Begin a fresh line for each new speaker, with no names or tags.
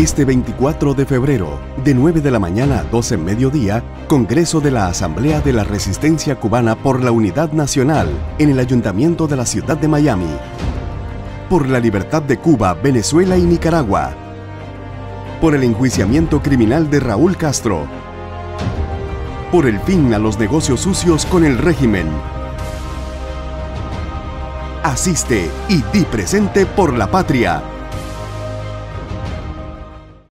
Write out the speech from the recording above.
Este 24 de febrero, de 9 de la mañana a 12 mediodía, Congreso de la Asamblea de la Resistencia Cubana por la Unidad Nacional en el Ayuntamiento de la Ciudad de Miami. Por la libertad de Cuba, Venezuela y Nicaragua. Por el enjuiciamiento criminal de Raúl Castro. Por el fin a los negocios sucios con el régimen. Asiste y di presente por la patria